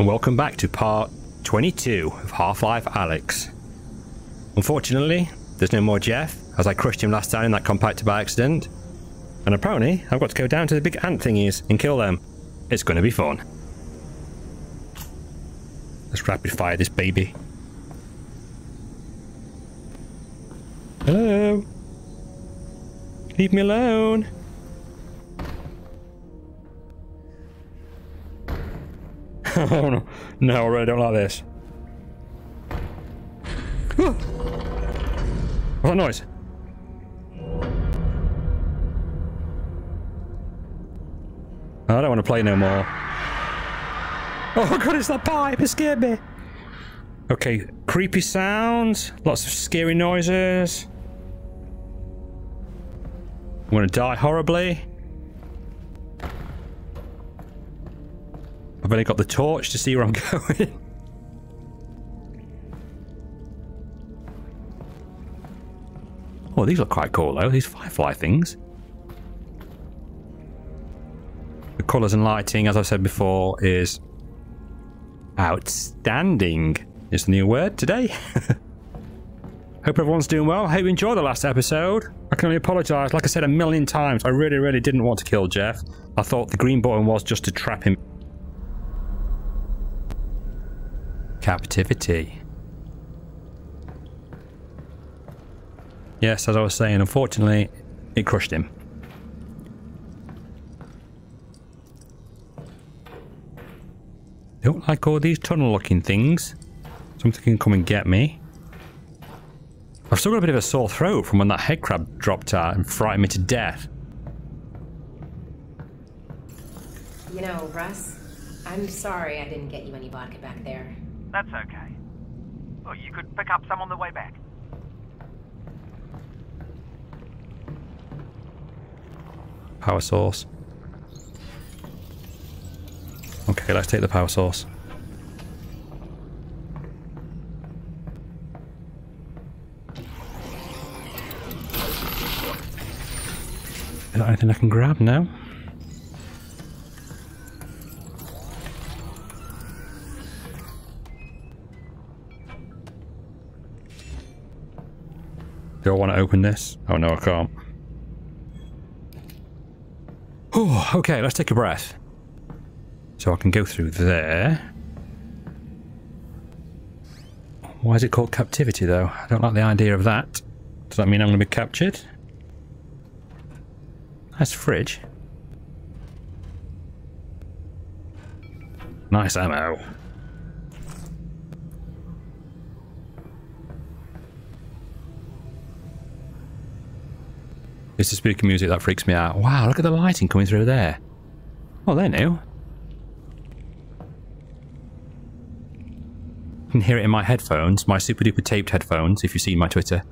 and welcome back to part 22 of Half-Life Alyx. Unfortunately, there's no more Jeff, as I crushed him last time in that compactor by accident. And apparently, I've got to go down to the big ant thingies and kill them. It's going to be fun. Let's rapid fire this baby. Hello? Leave me alone. Oh no. No, I really don't like this. What's that noise? I don't want to play no more. Oh god, it's that pipe! It scared me! Okay, creepy sounds, lots of scary noises. I'm gonna die horribly. I've only got the torch to see where I'm going. oh, these look quite cool though, these firefly things. The colours and lighting, as I've said before, is outstanding. Is the new word today. Hope everyone's doing well. Hope you enjoyed the last episode. I can only apologise. Like I said a million times, I really, really didn't want to kill Jeff. I thought the green button was just to trap him. Captivity. Yes, as I was saying, unfortunately, it crushed him. Don't like all these tunnel looking things. Something can come and get me. I've still got a bit of a sore throat from when that head crab dropped out and frightened me to death. You know, Russ, I'm sorry I didn't get you any vodka back there. That's okay. Oh, you could pick up some on the way back. Power source. Okay, let's take the power source. Is there anything I can grab now? Do I want to open this? Oh no, I can't. Oh, okay, let's take a breath. So I can go through there. Why is it called captivity though? I don't like the idea of that. Does that mean I'm going to be captured? Nice fridge. Nice ammo. It's the spooky music that freaks me out. Wow, look at the lighting coming through there. Oh, they're new. You can hear it in my headphones, my super duper taped headphones, if you see my Twitter.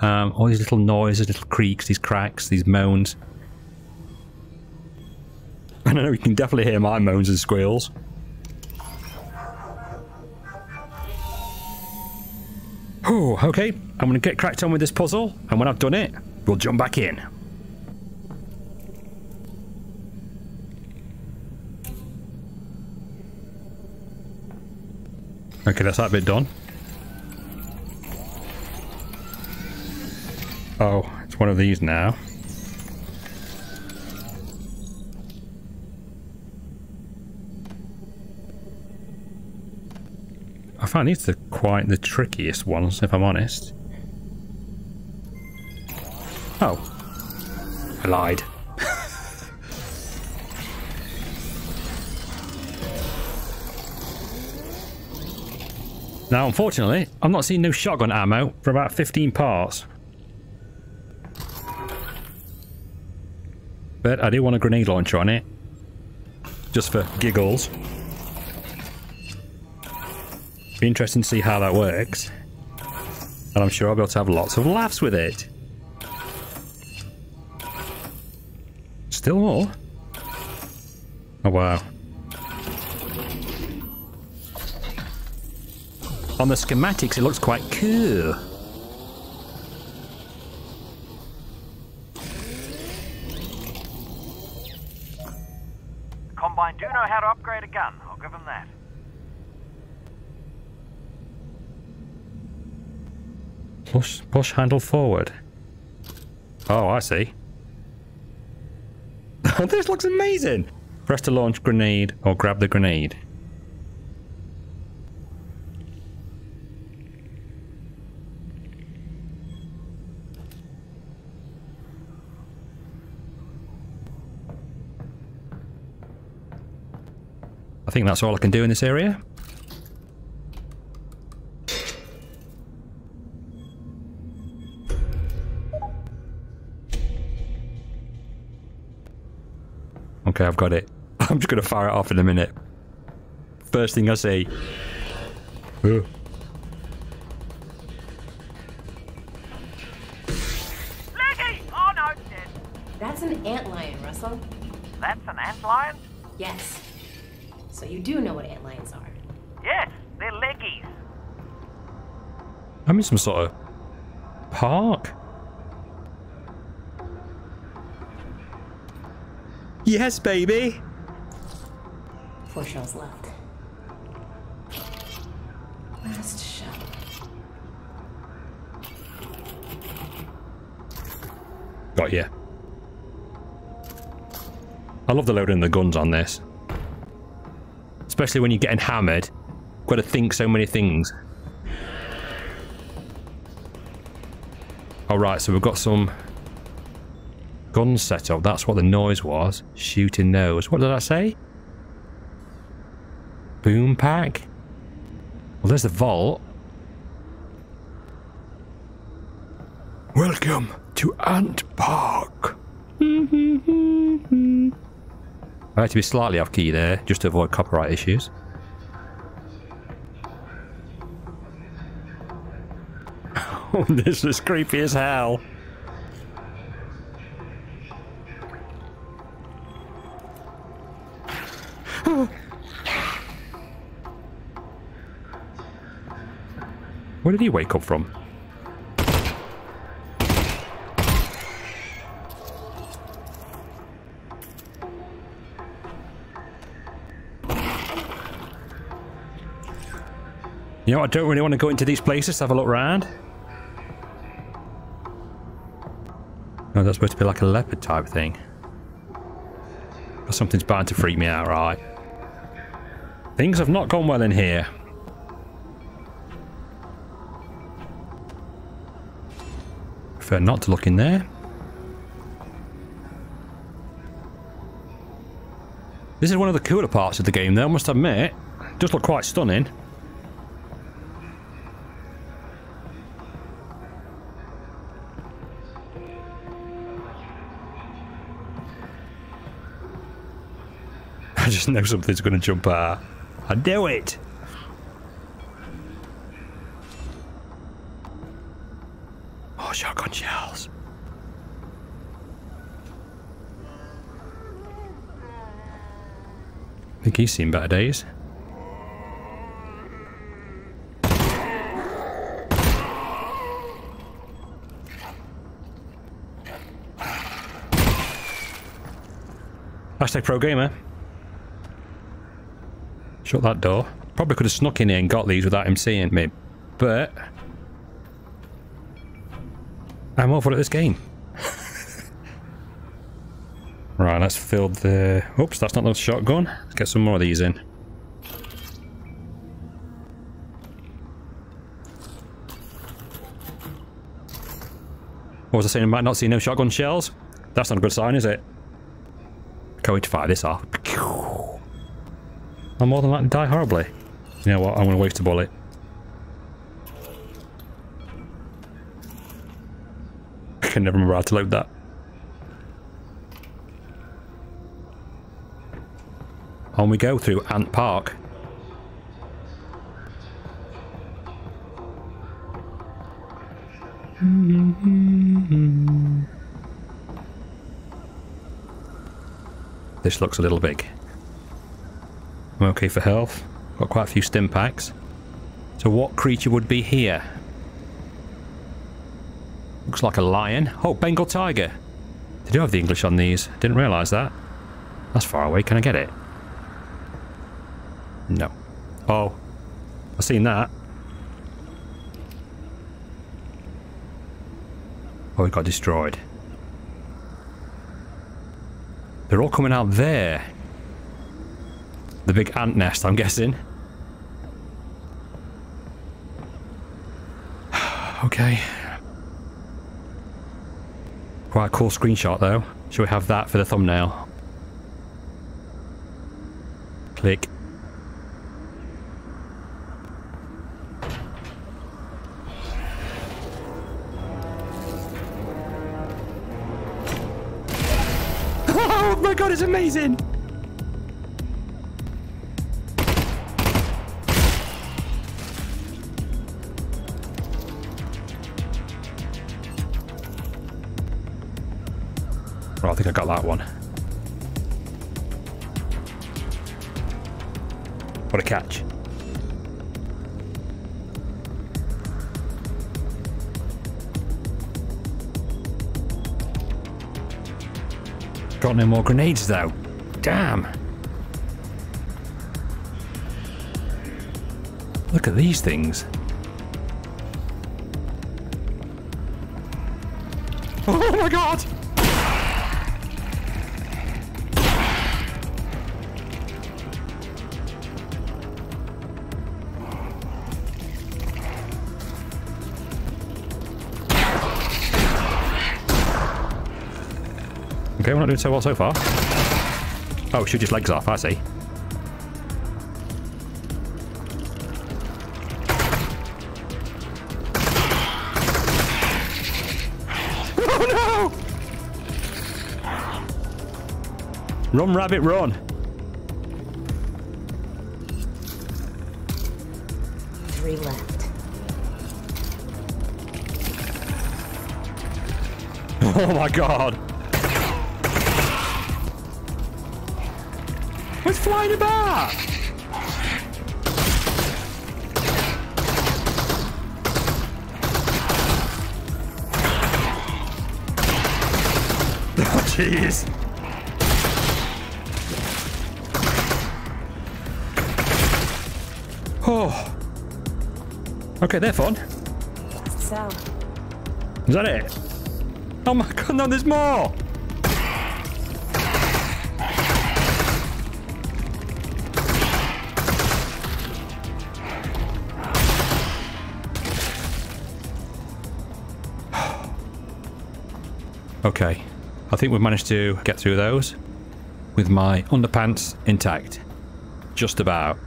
Um, all these little noises, little creaks, these cracks, these moans. I don't know, you can definitely hear my moans and squeals. Oh, okay. I'm going to get cracked on with this puzzle, and when I've done it, we'll jump back in. Okay, that's that bit done. Oh, it's one of these now. I find these are quite the trickiest ones, if I'm honest. Oh. I lied. Now, unfortunately, I'm not seeing no shotgun ammo for about 15 parts. But I do want a grenade launcher on it. Just for giggles. Be interesting to see how that works. And I'm sure I'll be able to have lots of laughs with it. Still more? Oh wow. On the schematics, it looks quite cool. Combine do know how to upgrade a gun, I'll give them that. Push, push handle forward. Oh, I see. this looks amazing! Press to launch grenade or grab the grenade. Think that's all I can do in this area. Okay, I've got it. I'm just going to fire it off in a minute. First thing I see. Uh. Leggy! Oh no, it's dead. That's an antlion, Russell. That's an antlion? Yes. So you do know what antlions are. Yes, they're leggies. I'm in some sort of park. Yes, baby. Four shells left. Last shell. Got you. I love the loading the guns on this. Especially when you're getting hammered. Got to think so many things. Alright, so we've got some guns set up. That's what the noise was. Shooting those. What did I say? Boom pack? Well, there's the vault. Welcome to Ant Park. I had to be slightly off key there, just to avoid copyright issues. Oh, this is creepy as hell. Where did he wake up from? You know, I don't really want to go into these places to have a look around. No, that's supposed to be like a leopard type thing. Something's bound to freak me out, right? Things have not gone well in here. Prefer not to look in there. This is one of the cooler parts of the game, though, I must admit. It does look quite stunning. Just know something's going to jump out. I knew it! Oh, shotgun shells. I think he's seen better days. Hashtag pro gamer. Shut that door. Probably could have snuck in here and got these without him seeing me. But... I'm awful at this game. right, let's fill the... Oops, that's not the shotgun. Let's get some more of these in. What was I saying about not seeing no shotgun shells? That's not a good sign, is it? Can't wait to fire this off. I'm more than likely die horribly. You know what? I'm going to waste a bullet. I can never remember how to load that. On we go through Ant Park. This looks a little big. Okay for health. Got quite a few stim packs. So what creature would be here? Looks like a lion. Oh, Bengal tiger. They do have the English on these. Didn't realise that. That's far away. Can I get it? No. Oh. I've seen that. Oh, it got destroyed. They're all coming out there. The big ant nest, I'm guessing. okay. Quite a cool screenshot though. Should we have that for the thumbnail? Click. Oh my god, it's amazing! I think I got that one. What a catch. Got no more grenades though. Damn. Look at these things. Oh my god! Okay, we're not doing so well so far. Oh, shoot his legs off, I see. Oh no! Run, rabbit, run! Three left. Oh my god! It's flying about! Oh jeez! Oh. Okay, they're fun. So, Is that it? Oh my god, no, there's more! Okay, I think we've managed to get through those with my underpants intact. Just about.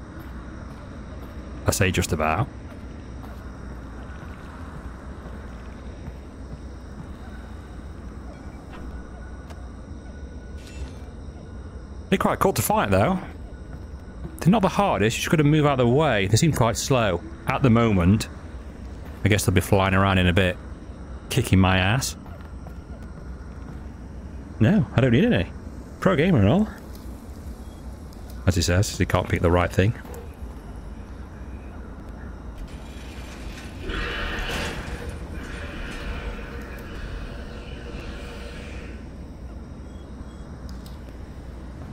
I say just about. They're quite cool to fight though. They're not the hardest, you just got to move out of the way. They seem quite slow. At the moment, I guess they'll be flying around in a bit, kicking my ass. No, I don't need any. Pro gamer and all. As he says, he can't pick the right thing.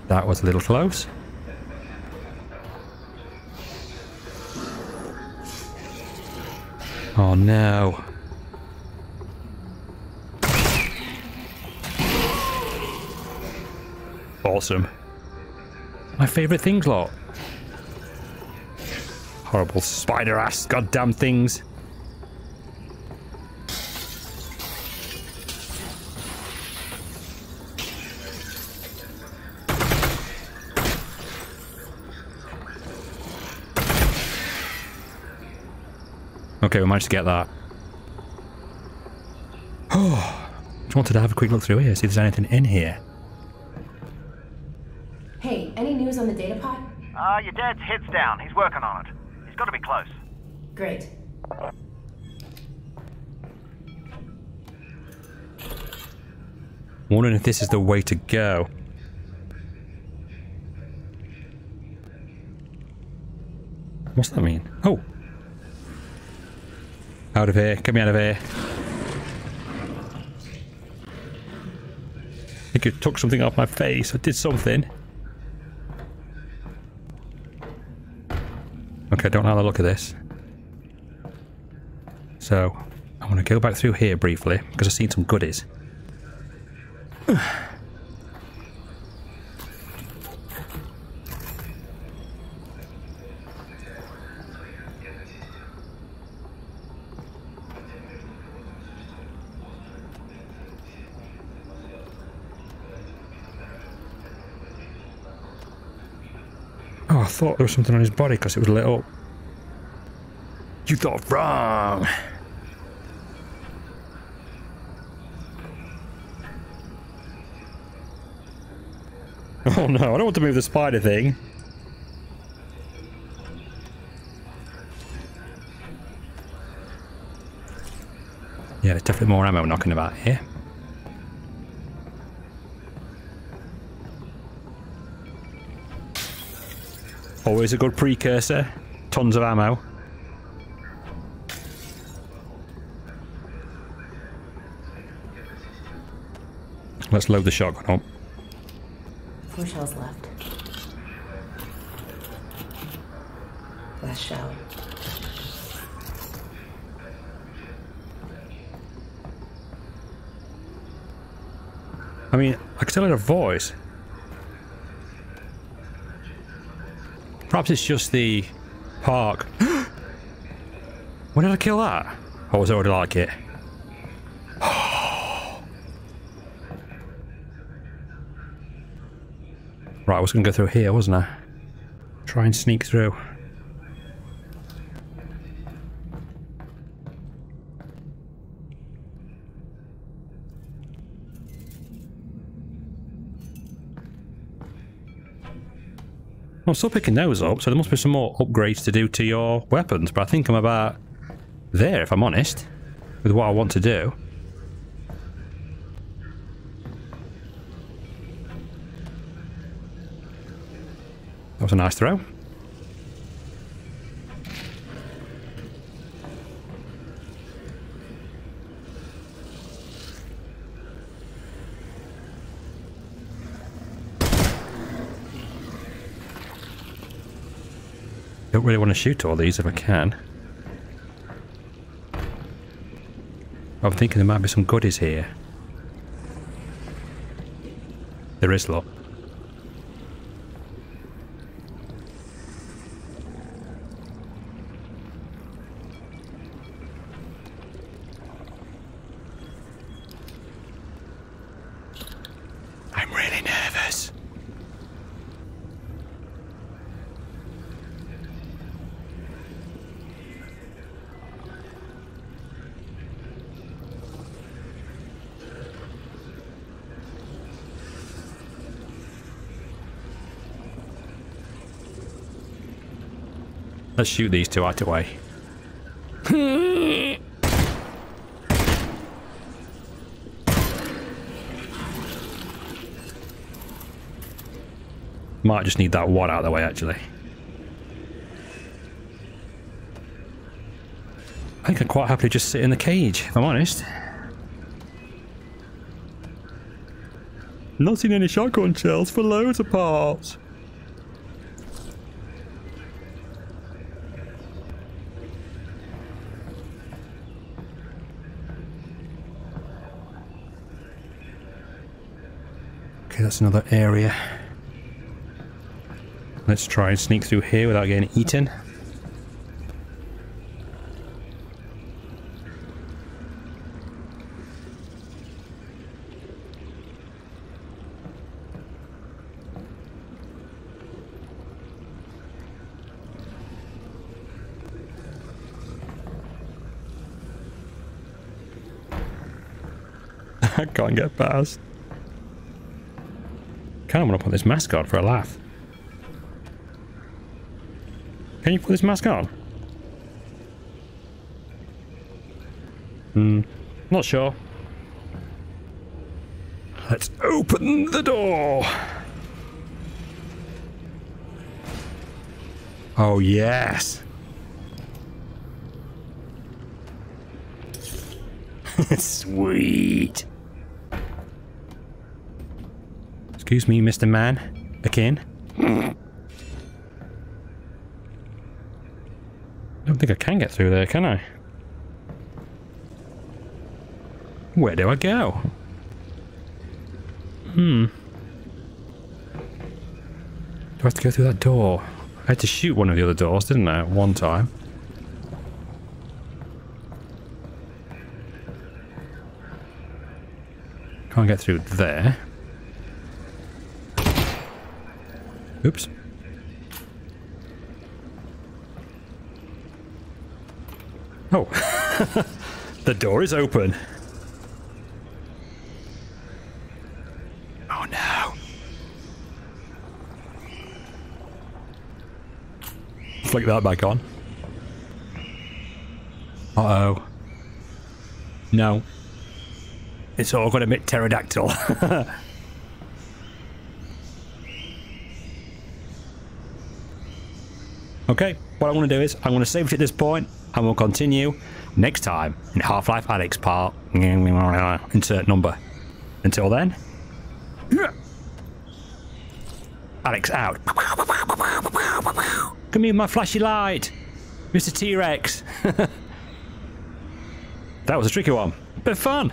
That was a little close. Oh no. Awesome. My favourite things lot. Horrible spider ass goddamn things. Okay, we managed to get that. Oh, just wanted to have a quick look through here, see if there's anything in here. hey, any news on the data pod? Uh, your dad's head's down. He's working on it. He's got to be close. Great. Wondering if this is the way to go. What's that mean? Oh. Out of here. Get me out of here. I think it took something off my face. I did something. Okay, don't have a look at this. So, I want to go back through here briefly because I've seen some goodies. I thought there was something on his body because it was lit up. You thought wrong. Oh no, I don't want to move the spider thing. Yeah, there's definitely more ammo knocking about here. Always a good precursor. Tons of ammo. Let's load the shotgun up. Four shells left. Last shell. I mean, I can tell in her voice. Perhaps it's just the park. when did I kill that? Or was it already like it? right, I was going to go through here, wasn't I? Try and sneak through. I'm still picking those up, so there must be some more upgrades to do to your weapons, but I think I'm about there, if I'm honest, with what I want to do. That was a nice throw. Really want to shoot all these if I can. I'm thinking there might be some goodies here. There is, look. I'm really nervous. Let's shoot these two out of the way. Might just need that one out of the way, actually. I think I'd quite happily just sit in the cage, if I'm honest. Not seen any shotgun shells for loads of parts. Okay, that's another area. Let's try and sneak through here without getting eaten. I can't get past. Kind of want to put this mask on for a laugh. Can you put this mask on? Hmm, not sure. Let's open the door. Oh, yes. Sweet. Excuse me, Mr. Man. Again. I don't think I can get through there, can I? Where do I go? Hmm. Do I have to go through that door? I had to shoot one of the other doors, didn't I, at one time? Can't get through there. Oops. Oh. the door is open. Oh no. Flick that back on. Uh-oh. No. It's all got a bit pterodactyl. okay, what I want to do is I'm going to save it at this point and we'll continue next time in Half-Life Alyx part. Insert number. Until then. Alex out. Come here, my flashy light. Mr. T-Rex. that was a tricky one. but fun.